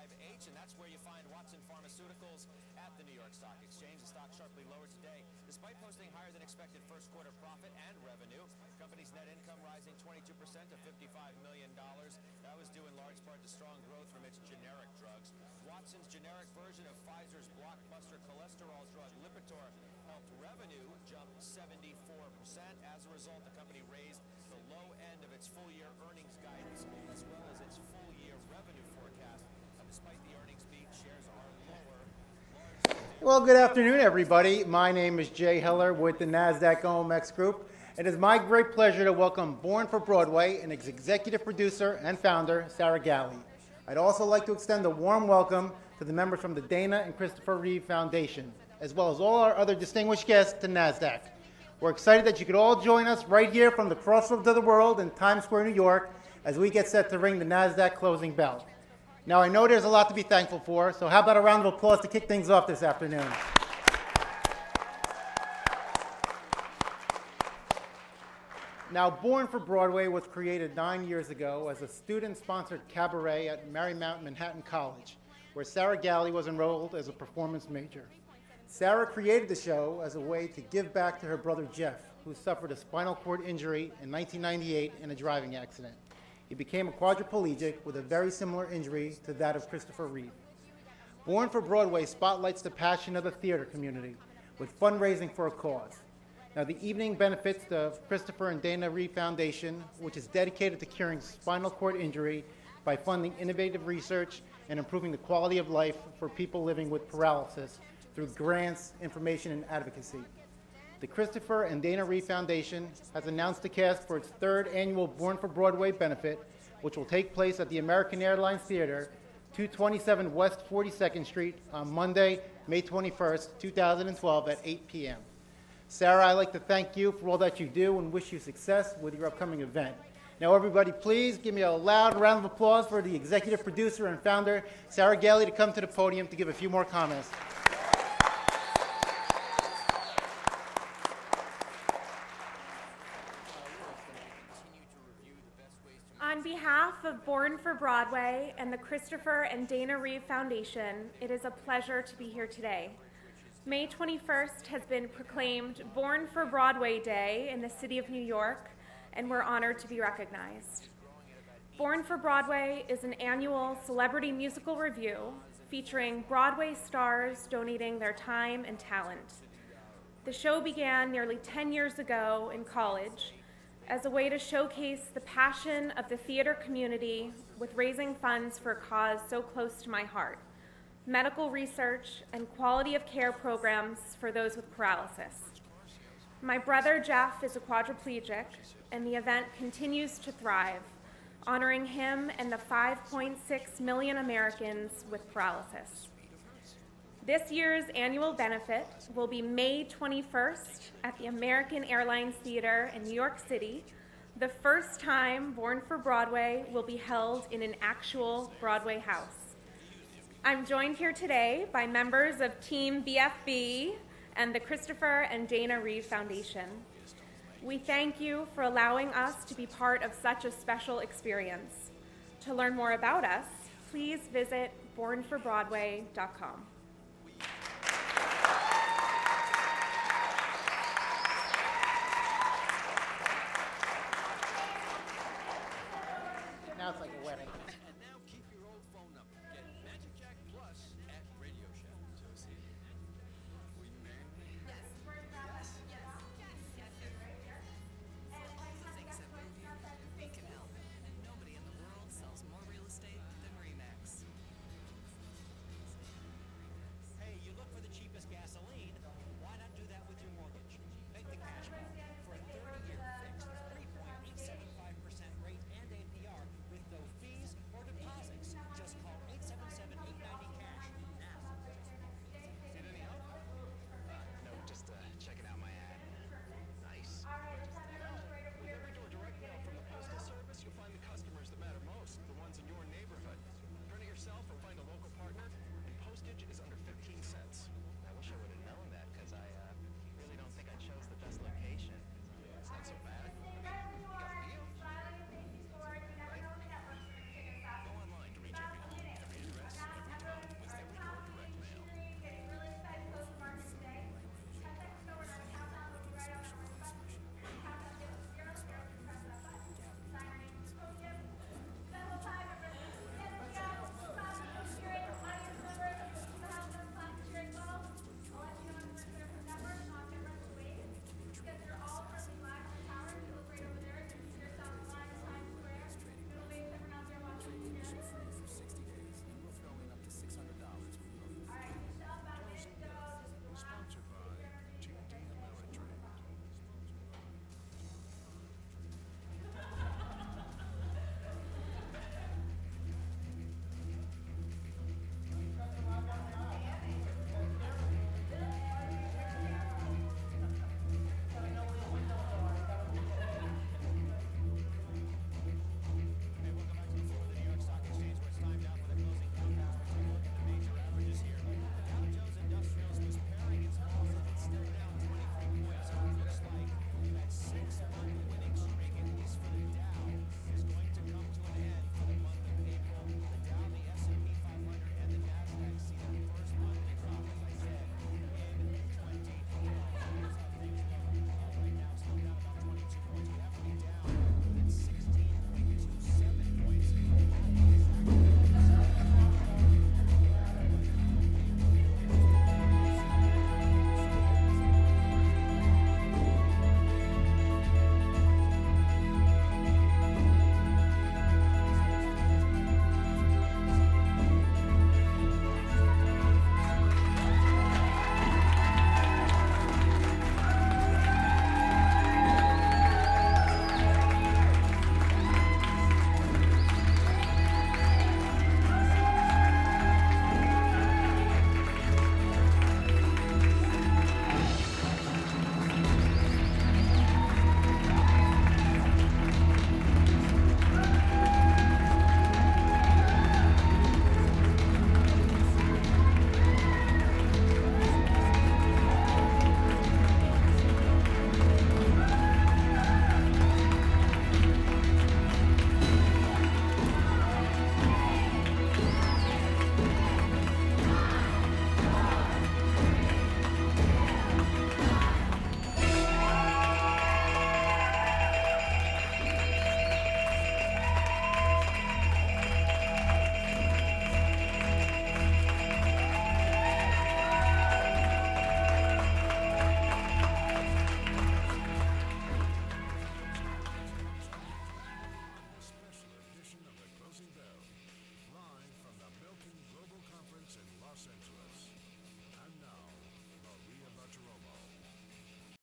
5H, and that's where you find Watson Pharmaceuticals at the New York Stock Exchange. The stock sharply lower today, despite posting higher than expected first quarter profit and revenue. Company's net income rising 22% to $55 million. That was due in large part to strong growth from its generic drugs. Watson's generic version of Pfizer's blockbuster cholesterol drug Lipitor helped revenue jump 74%. As a result, the company raised the low end of its full-year earnings guidance Well, good afternoon, everybody. My name is Jay Heller with the NASDAQ OMX Group. It is my great pleasure to welcome Born for Broadway and its executive producer and founder, Sarah Galli. I'd also like to extend a warm welcome to the members from the Dana and Christopher Reeve Foundation, as well as all our other distinguished guests to NASDAQ. We're excited that you could all join us right here from the crossroads of the world in Times Square, New York, as we get set to ring the NASDAQ closing bell. Now, I know there's a lot to be thankful for, so how about a round of applause to kick things off this afternoon? Now, Born for Broadway was created nine years ago as a student sponsored cabaret at Marymount Manhattan College, where Sarah Galli was enrolled as a performance major. Sarah created the show as a way to give back to her brother Jeff, who suffered a spinal cord injury in 1998 in a driving accident. He became a quadriplegic with a very similar injury to that of Christopher Reeve. Born for Broadway spotlights the passion of the theater community with fundraising for a cause. Now, the evening benefits the Christopher and Dana Reeve Foundation, which is dedicated to curing spinal cord injury by funding innovative research and improving the quality of life for people living with paralysis through grants, information, and advocacy. The Christopher and Dana Reeve Foundation has announced the cast for its third annual Born for Broadway benefit, which will take place at the American Airlines Theater, 227 West 42nd Street on Monday, May 21st, 2012 at 8 p.m. Sarah, I'd like to thank you for all that you do and wish you success with your upcoming event. Now, everybody, please give me a loud round of applause for the executive producer and founder, Sarah Galli, to come to the podium to give a few more comments. On behalf of Born for Broadway and the Christopher and Dana Reeve Foundation, it is a pleasure to be here today. May 21st has been proclaimed Born for Broadway Day in the city of New York, and we're honored to be recognized. Born for Broadway is an annual celebrity musical revue featuring Broadway stars donating their time and talent. The show began nearly 10 years ago in college as a way to showcase the passion of the theater community with raising funds for a cause so close to my heart medical research and quality of care programs for those with paralysis. My brother Jeff is a quadriplegic, and the event continues to thrive, honoring him and the 5.6 million Americans with paralysis. This year's annual benefit will be May 21st at the American Airlines Theater in New York City, the first time Born for Broadway will be held in an actual Broadway house. I'm joined here today by members of Team BFB and the Christopher and Dana Reeve Foundation. We thank you for allowing us to be part of such a special experience. To learn more about us, please visit bornforbroadway.com.